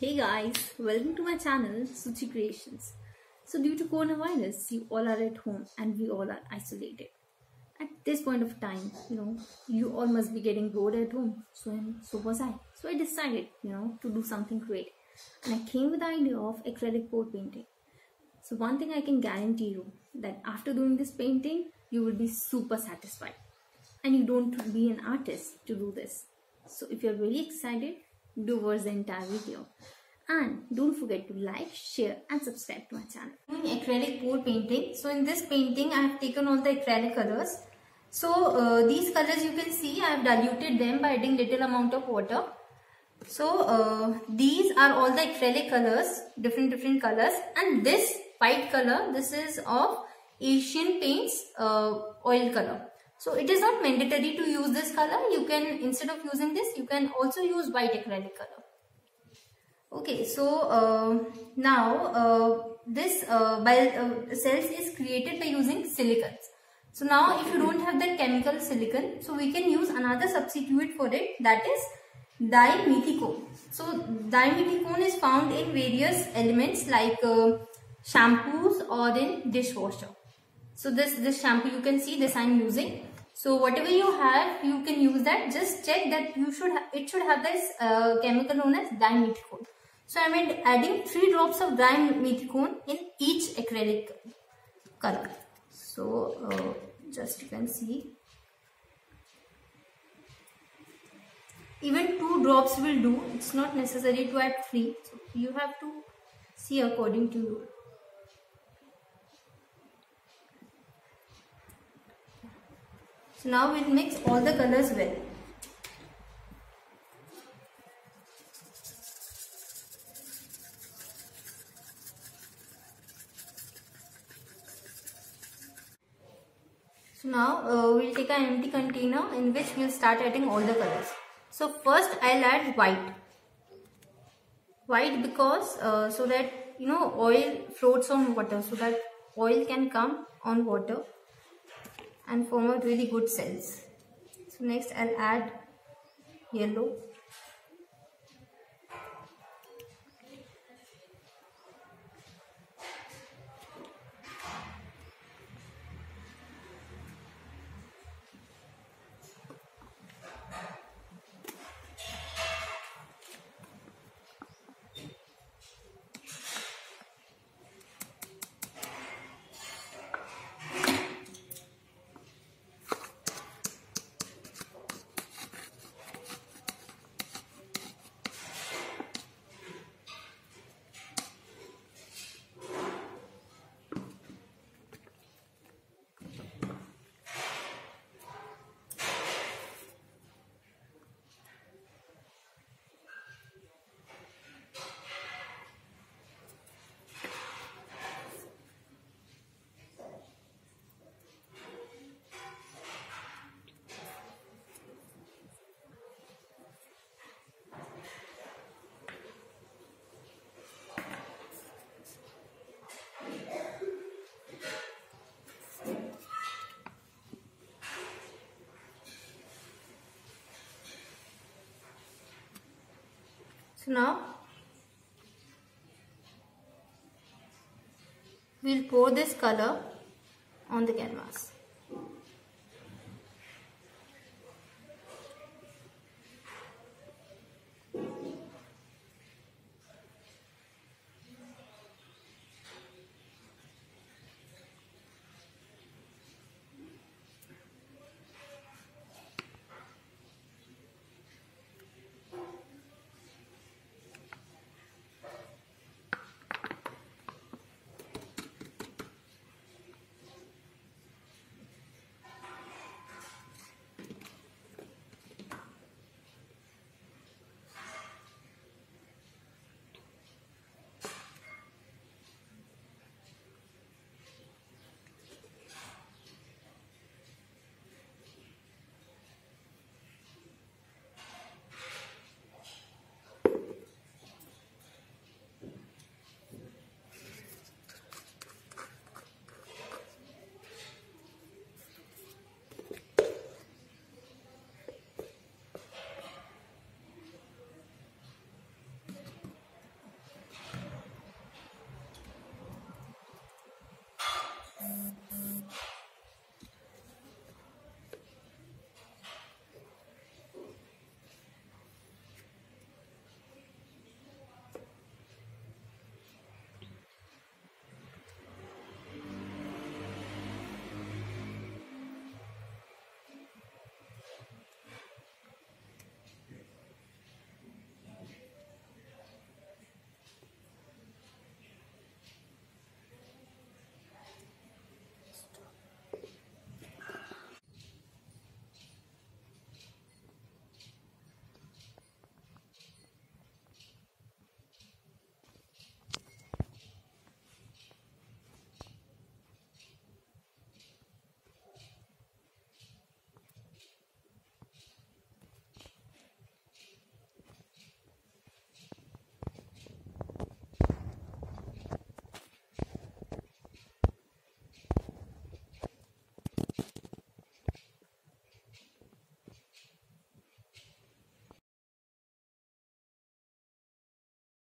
Hey guys, welcome to my channel Shuchi Creations. So due to coronavirus, you all are at home and we all are isolated. At this point of time, you know, you all must be getting bored at home. So so was I. So I decided, you know, to do something creative. And I came with the idea of acrylic pour painting. So one thing I can guarantee you that after doing this painting, you will be super satisfied. And you don't be an artist to do this. So if you're really excited, do watch the entire video. And don't forget to like, share and subscribe to my channel. Acrylic pour painting. So in this painting, I have taken all the acrylic colors. So uh, these colors you can see, I have diluted them by adding little amount of water. So uh, these are all the acrylic colors, different different colors. And this white color, this is of Asian Paints uh, oil color. So it is not mandatory to use this color. You can, instead of using this, you can also use white acrylic color. Okay, so uh, now uh, this uh, by, uh, cells is created by using silicons. So now if you don't have that chemical silicon, so we can use another substitute for it that is dimethicone. So dimethicone is found in various elements like uh, shampoos or in dishwasher. So this, this shampoo you can see this I am using. So whatever you have, you can use that. Just check that you should it should have this uh, chemical known as dimethicone. So I am adding 3 drops of dimethicone in each acrylic color. So uh, just you can see. Even 2 drops will do. It's not necessary to add 3. So you have to see according to you. So now we'll mix all the colors well. So now uh, we'll take an empty container in which we'll start adding all the colors. So first I'll add white. White because uh, so that you know oil floats on water so that oil can come on water and form a really good cells. So next I'll add yellow So now we'll pour this color on the canvas.